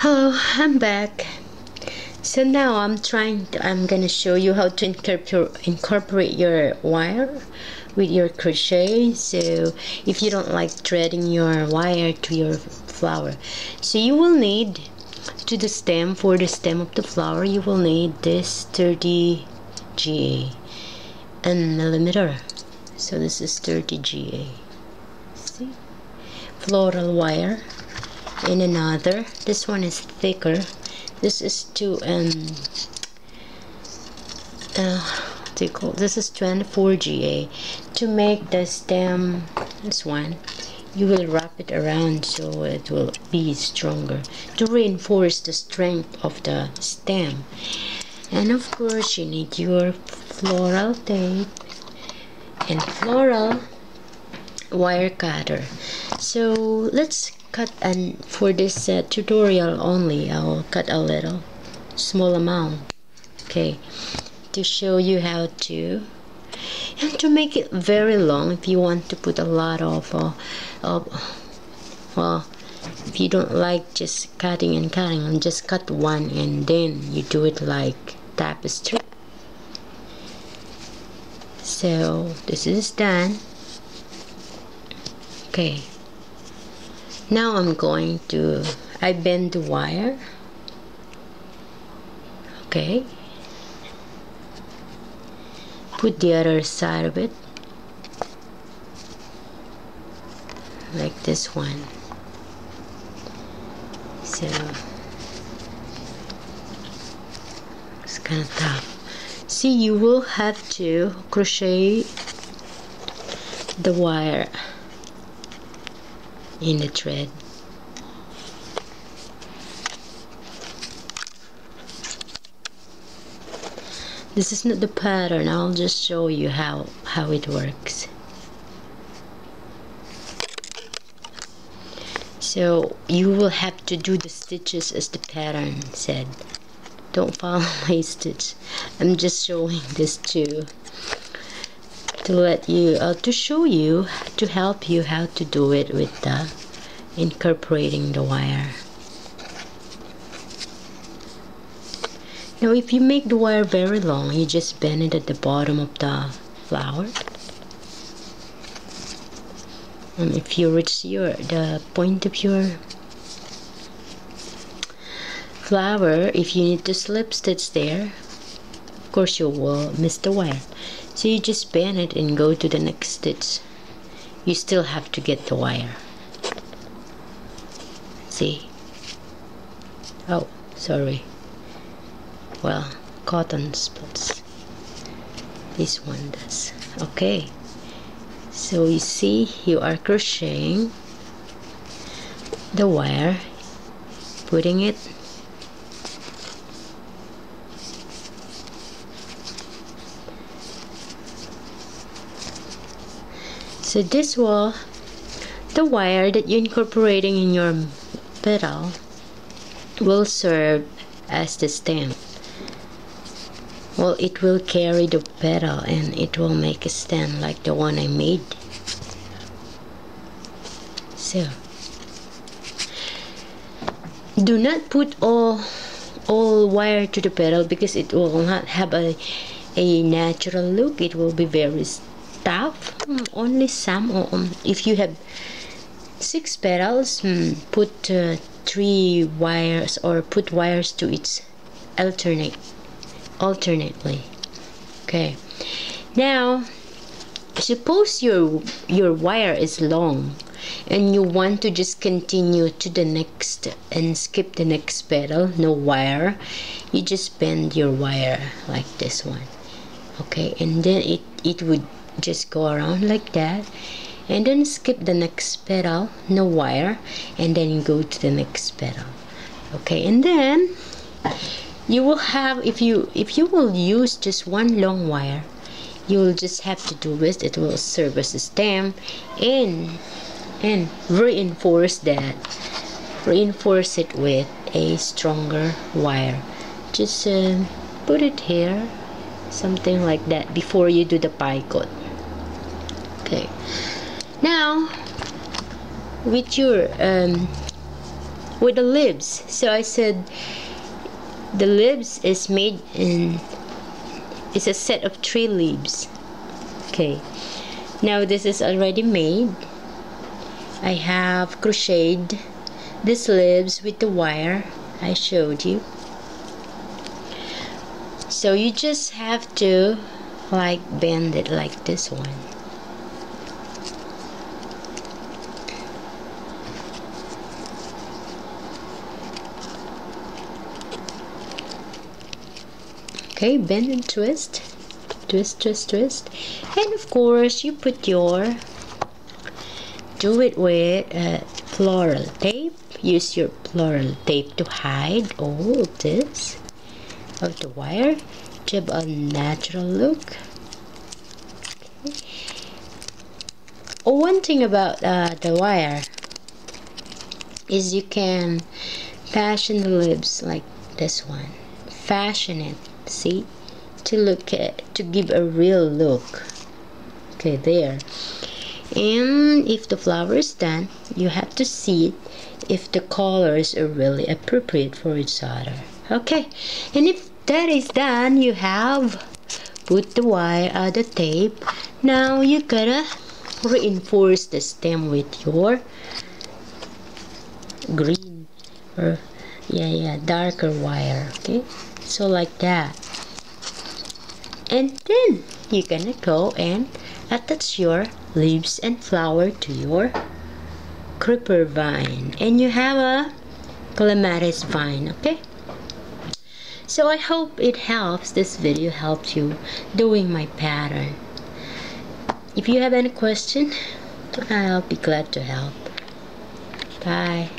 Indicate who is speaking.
Speaker 1: Hello, I'm back. So now I'm trying to, I'm gonna show you how to incorporate, incorporate your wire with your crochet. So if you don't like threading your wire to your flower. So you will need to the stem, for the stem of the flower, you will need this 30 GA and millimeter. So this is 30 GA. See? Floral wire in another. This one is thicker. This is to and uh, what do you call this is 24 GA to make the stem this one you will wrap it around so it will be stronger. To reinforce the strength of the stem. And of course you need your floral tape and floral wire cutter. So let's cut and for this uh, tutorial only I'll cut a little small amount okay to show you how to and to make it very long if you want to put a lot of, uh, of well if you don't like just cutting and cutting and just cut one and then you do it like tapestry. So this is done. Okay now I'm going to I bend the wire. Okay. Put the other side of it. Like this one. So it's kind of tough. See you will have to crochet the wire in the thread. This is not the pattern, I'll just show you how, how it works. So you will have to do the stitches as the pattern said. Don't follow my stitch. I'm just showing this too to let you uh, to show you to help you how to do it with the incorporating the wire. Now if you make the wire very long you just bend it at the bottom of the flower. And if you reach your the point of your flower if you need to slip stitch there of course you will miss the wire so you just bend it and go to the next stitch. You still have to get the wire. See? Oh sorry. Well cotton spots. This one does. Okay. So you see you are crocheting the wire putting it So this will, the wire that you're incorporating in your petal will serve as the stem. Well, it will carry the petal and it will make a stem like the one I made. So, do not put all all wire to the petal because it will not have a, a natural look. It will be very tough only some um, if you have six petals mm, put uh, three wires or put wires to its alternate alternately. Okay. Now suppose your your wire is long and you want to just continue to the next and skip the next petal no wire you just bend your wire like this one. Okay and then it it would just go around like that and then skip the next petal no wire and then you go to the next petal okay and then you will have if you if you will use just one long wire you will just have to do this it will serve as a stem and and reinforce that reinforce it with a stronger wire. Just uh, put it here something like that before you do the picot okay. Now with your um, with the leaves so I said the leaves is made in it's a set of three leaves okay. Now this is already made. I have crocheted these leaves with the wire I showed you. So you just have to like bend it like this one okay bend and twist. Twist twist twist. And of course you put your do it with uh, floral tape. Use your floral tape to hide all of this. Of the wire. To have a natural look. Okay. oh, one thing about uh, the wire is you can fashion the lips like this one. Fashion it see? To look at to give a real look. Okay there. And if the flower is done you have to see if the colors are really appropriate for each other. Okay and if that is done you have put the wire on the tape. Now you gotta reinforce the stem with your green or yeah yeah darker wire okay so like that. And then you're gonna go and attach your leaves and flower to your creeper vine. And you have a clematis vine okay? So I hope it helps. This video helps you doing my pattern. If you have any question I'll be glad to help. Bye